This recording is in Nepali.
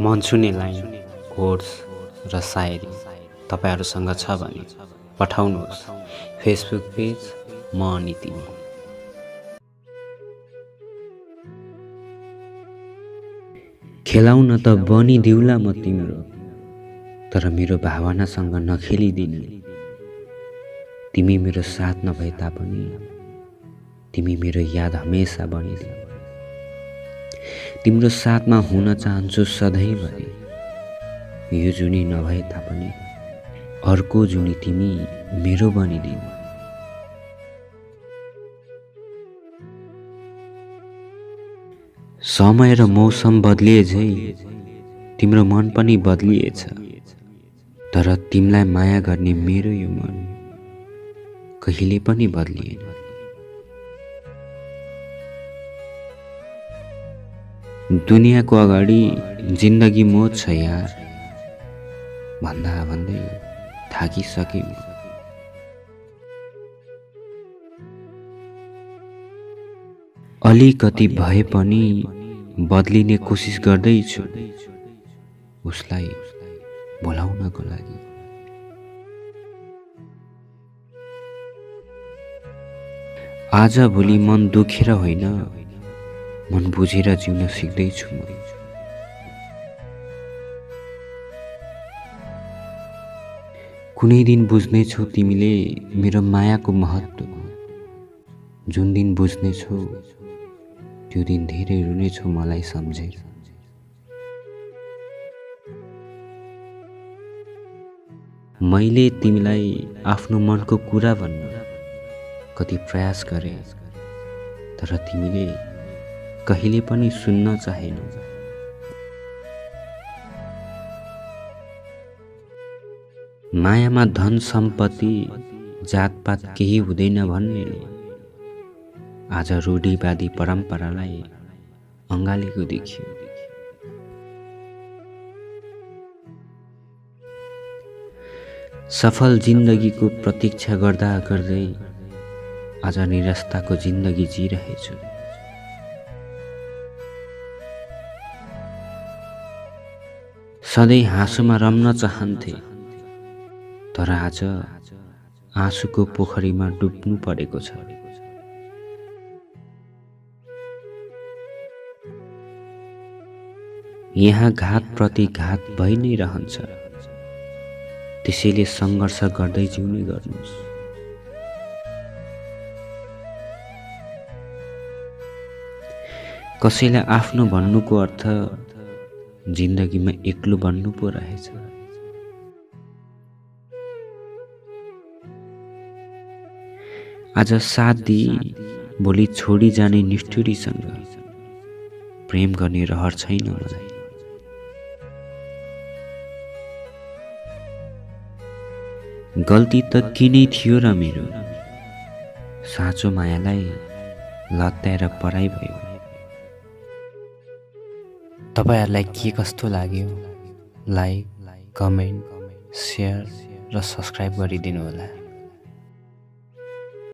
मनसुने लाइन कोड्स र सायरी तपाईँहरूसँग छ भने पठाउनुहोस्। फेसबुक पेज म अनि खेलाउन त बनिदिउला म तिम्रो तर मेरो भावनासँग नखेलिदिनु। तिमी मेरो साथ नभए तापनि तिमी मेरो याद हमेसा बनिदिनु तिम्रो साथमा हुन चाहन्छु सधैँभरि। यो जुनी नभए तापनि अर्को जुनी तिमी मेरो बनिदिनु समय र मौसम बदलिए झै तिम्रो मन पनि बदलिएछ। तर तिमीलाई माया गर्ने मेरो यो मन कहिले पनि बदलिएन। दुनियाँको अगाडि जिन्दगी मोज छ यार। भन्दा भन्दै थाकिसके म। अलिकति भए पनि बदलिने कोसिस गर्दैछु। उसलाई बोलाउनको लागि। आज भोलि मन दुखेर होइन। मन बुझेर जिउन सिक्दैछु म। कुनै दिन बुझ्नेछौ तिमीले मेरो मायाको महत्त्व। जुन दिन बुझ्नेछौ त्यो दिन धेरै रुनेछौ मलाई सम्झेर। मैले तिमीलाई आफ्नो मनको कुरा भन्न कति प्रयास गरेँ तर तिमीले कहिले पनि सुन्न चाहेनौ। मायामा धन सम्पत्ति जातपात केही हुँदैन भन्नेले आज रूढिवादी परम्परालाई अँगालेको देखियो। सफल जिन्दगीको प्रतीक्षा गर्दा गर्दै आज निरस्ताको जिन्दगी जिरहेछु सधैँ हाँसोमा रम्न चाहन्थे। तर आज आँसुको पोखरीमा डुब्नु परेको छ। यहाँ घातप्रति घात भइ नै रहन्छ। त्यसैले सङ्घर्ष गर्दै जिउने गर्नुहोस्। कसैलाई आफ्नो भन्नुको अर्थ जिन्दगीमा एक्लो बन्नु पो रहेछ। आज साथ भोलि छोडी जाने निष्ठुरीसँग प्रेम गर्ने रहर छैन मलाई। गल्ती त किनै थियो र मेरो। साँचो मायालाई लत्याएर पराई भयो। तपाईँहरूलाई के कस्तो लाग्यो? लाइक कमेन्ट सेयर र सब्सक्राइब गरिदिनु होला